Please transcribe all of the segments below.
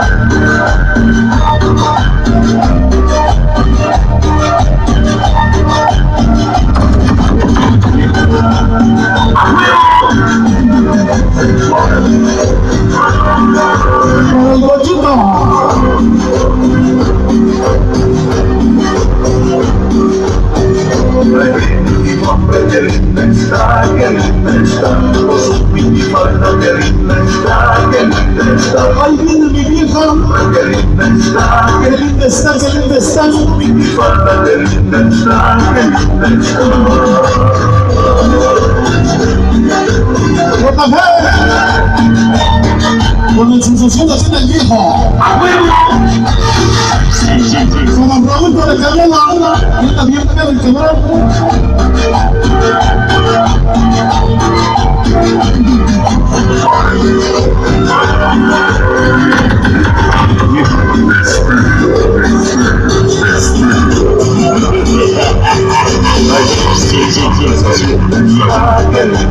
Yeah. Gelinler star, gelinler star Bozuk bir parla gelinler star, gelinler star Kalbini bir yıkan Gelinler star, gelinler star, gelinler star Bozuk bir parla gelinler star, gelinler star What the hell? Cuando su sucesión hacen el viejo. ¡A huevo! Cuando Raúl con el cabrón ahora, yo también tengo el cabrón.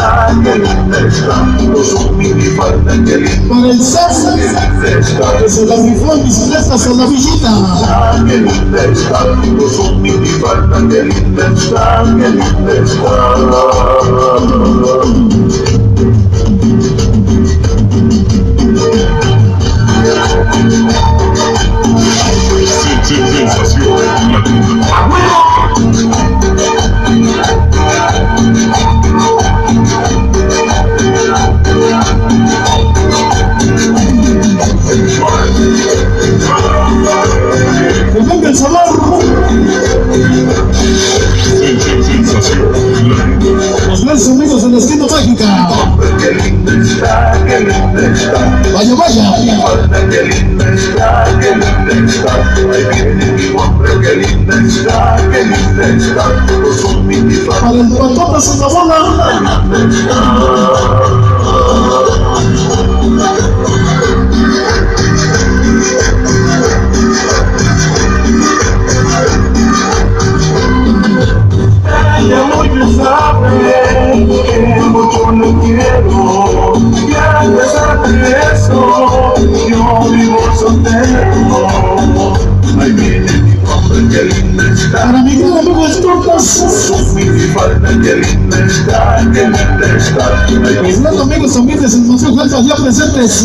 está, que linda su minifalda que linda Para el César. Que se la rifó la villita. linda está, linda está, linda está. Vaya, vaya. que linda está, linda está. Ahí viene mi hombre que linda está, linda está, Para el Mis grandes amigos San José Altas ya presentes.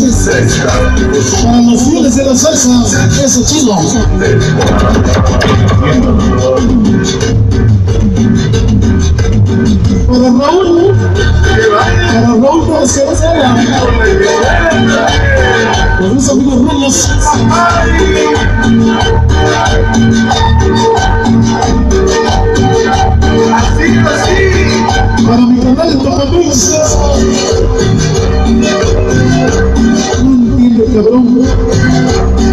Para los de la salsa. Eso chido. Para Raúl. Para Raúl Cabecera. Los Para mi canal de Topamix. No entiende, cabrón.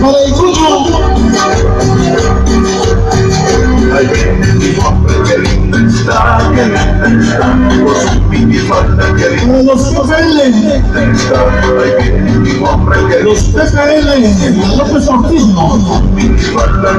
Para el Cuyo. Linda está, que linda está Para los PPL. Los PPL. López Ortiz. minifalda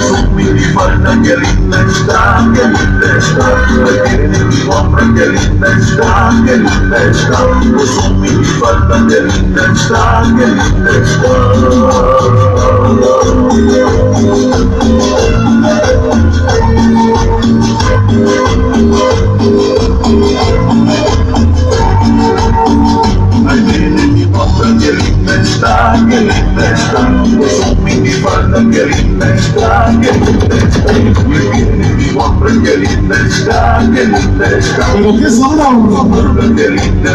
Sumi bana gelinmesta, gelinmesta Ellerini vamra gelinmesta, gelinmesta Sumi bana gelinmesta, gelinmesta está manifestando. Me falta que linda está, que linda está. Me mostra que linda está, que linda está. Pero que que linda